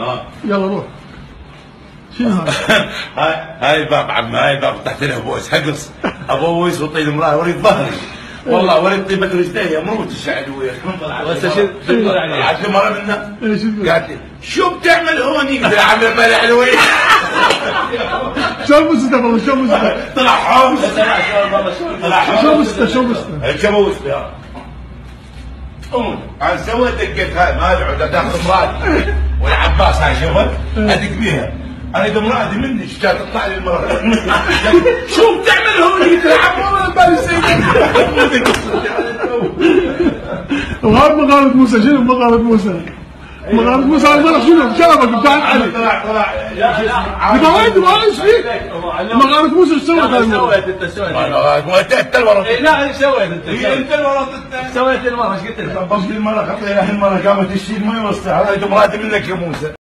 آه. يلا روح. شنو هذا؟ هاي هاي باب عم هاي باب تحت الهبوس حقص أبوس وطيل امرأة وريد ظهري. والله وريد طيبة رجلي. أموت الشعلوية بس شو شو تقول عليه؟ طلعت لي مرة إيش تقول؟ قالت لي شو بتعمل هون؟ لها عم يعمل حلوين شو مسته والله؟ شو مسته؟ طلع حوس طلع حوس شو مسته شو مسته؟ شو يا. أمي أنا سويت دقيت هاي ما العود داخل مراتي. والعباس هاي شوفت ادق بيها أنا إذا مرأتي مني كانت تطلع لي المره شو بتعمل هون؟ عم والله بالي وهذا مغارة موسى شنو مغارة موسى؟ مغارة موسى هذا مرة شنو؟ علي طلع وين تبغى إيش فيك؟ مغارة موسى إيش سوت؟ سويت أنت سويت ما انت الورط إيه، لا إيش سويت أنت؟ أنت. أنت. سويت المره إيش قلت لك؟ المره خطيها المره قامت تشيل ما يوصل هذا مراتي منك يا موسى.